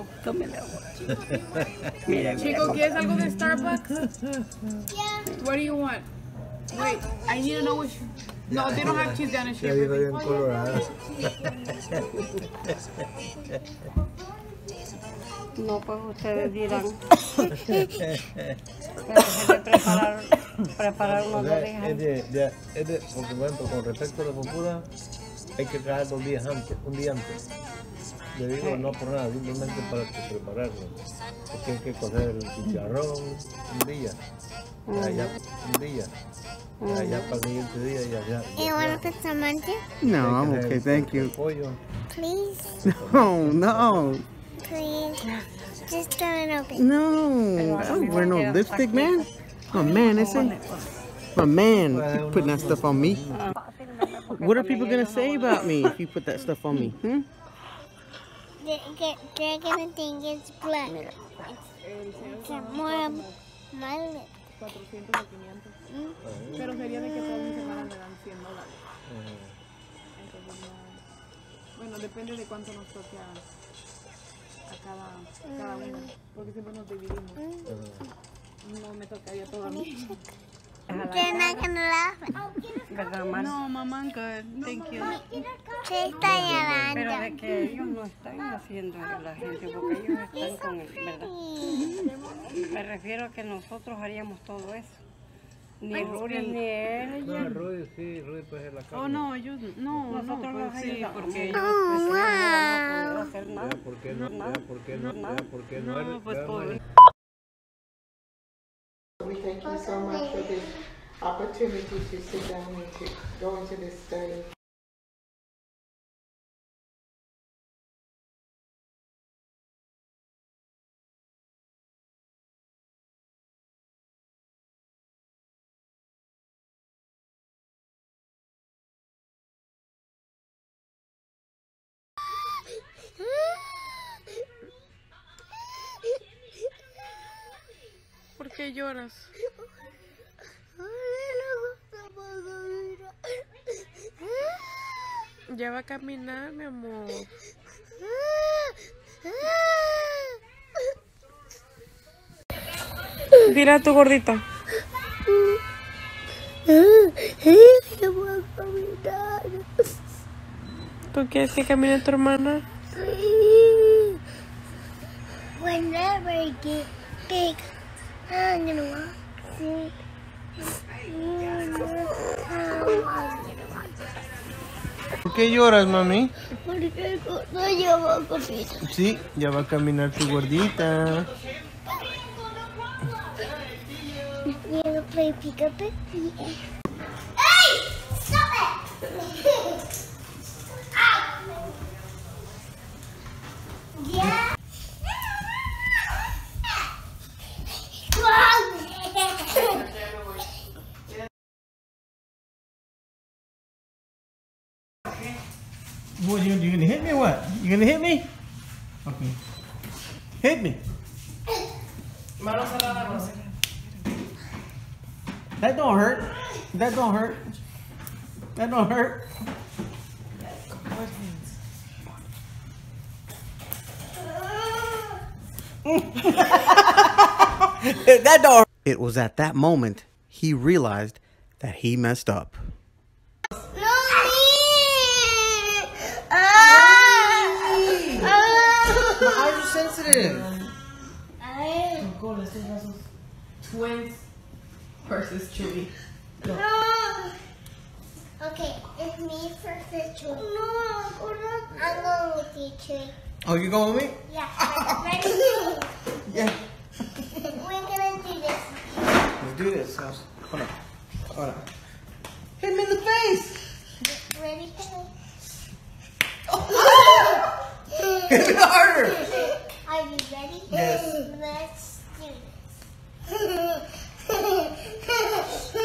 Chico. Tómele agua. Mira, Chico, ¿quieres algo de Starbucks? Yeah. What do you want? Wait, I need to know which. No, they don't have cheese down in colorada. No, pues ustedes dirán. Pero preparar, preparar unos dos es días. de, de- es de- porque, por ejemplo, con respecto a la pupura, hay que traer dos días antes, un día antes. Le digo no por nada, simplemente para que prepararlo. Porque hay que coger el chicharrón un día, ya, ya, un día, ya, ya para el siguiente día, ya, ya. You ya, want ya. to put some on too? No, I'm que okay, traer thank el you. Pollo. Please, No, no, please. Just throw it open. no. I don't wear no lipstick, man. Oh man, ese. My man, keep putting that stuff on me. What are people gonna say about me if you put that stuff on me? Hmm? Gonna think it's black. It's, it's a more of my lip. 400 o 500. Pero sería de que todas mis hermanas me dan 100 dólares. Entonces no. Bueno, depende de cuánto nos toque a, a cada, a cada una. Porque siempre nos dividimos. No me tocaría todo a mí. They're not gonna laugh. No, mamá, good. Thank you. Se está Pero de llorando. que ellos no están haciendo la gente, porque ellos están con el, ¿verdad? Me refiero a que nosotros haríamos todo eso. Ni Rudy ni él. No, Rudy, sí, Rudy puede ser la carne. Oh, no, ellos. No, Nosotros no, pues sí, porque ellos. ellos pues, no van a poder hacer nada. ¿por qué no? ¿por qué no? Ya, ¿por qué no? No, pues pobre. Thank you so much for this opportunity to sit down and to go into this study. Qué lloras? Ya va a caminar, mi amor. Dile a tu gordita. ¿Tú quieres que camine tu hermana? Whenever I'm gonna walk. ¿Por qué lloras, mami? Porque no llevo cosita. Sí, ya va a caminar tu gordita. Wanna play peekaboo? Hey! Stop it! What you, you gonna hit me? or What? You gonna hit me? Okay. Hit me. That don't hurt. That don't hurt. That don't hurt. that don't. It was at that moment he realized that he messed up. No, me! Ah! Ah! Eyes are sensitive. I- ah. Twins versus Chewy. No. Okay, it's me versus Chewy. No, I'm going with you, Chewy. Oh, you going with me? Yeah. Ready? Yeah. We're gonna do this. Let's do this. Hold on. Hold on. Hit me in the face. Ready? Oh. Hit me harder. Ready? Yes. Let's do this.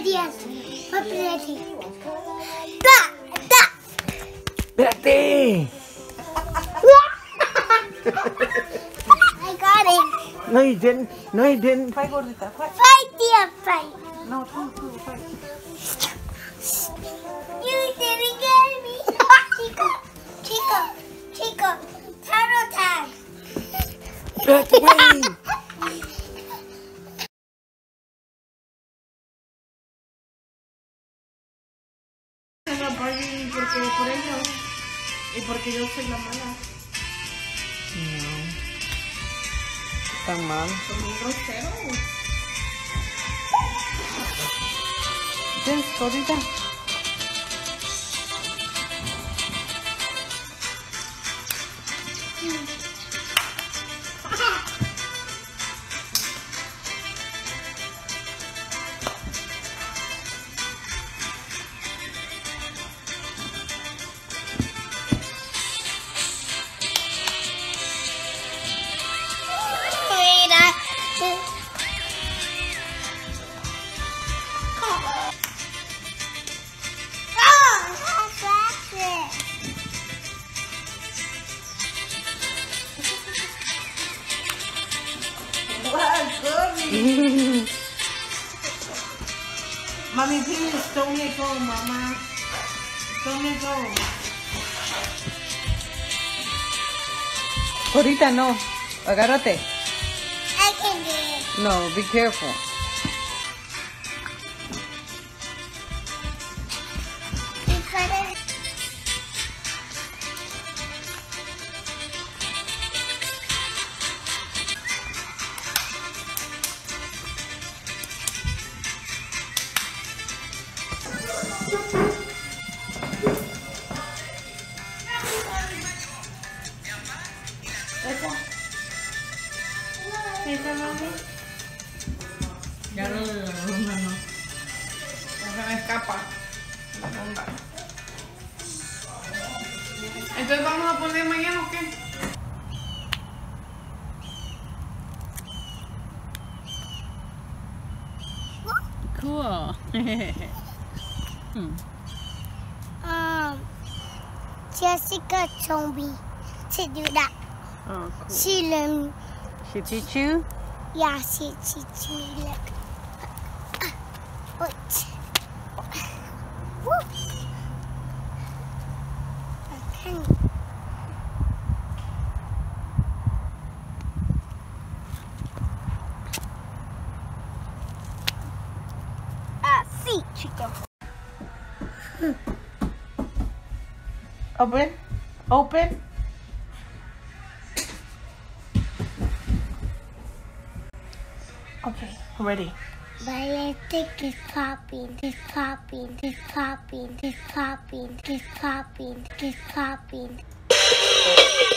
Espérate. I got it. No, you didn't. No, you didn't. Fight, gordita, fight. Fight, dear, fight. No, tú, tú, fight. You didn't get me. Chico, Chico, Chico, turtle tag. Espérate, güey. Ellos y porque yo soy la mala. Tan mal. Son muy groseros. Mami, please don't let go, mama. Don't let go. Gordita, no. Agárrate. I can do it. No, be careful. Ya no le la no. Ya se me escapa. La. Entonces vamos a poner mañana o qué? Cool. Um, Jessica told me to do that. oh, cool. She learned, She teach you? yeah, she teach me like, what? Woo. Okay. Ah, sí, chico. Hmm. Open. Open. Okay, ready. Violetic is popping, is popping, is popping, is popping, is popping, is popping.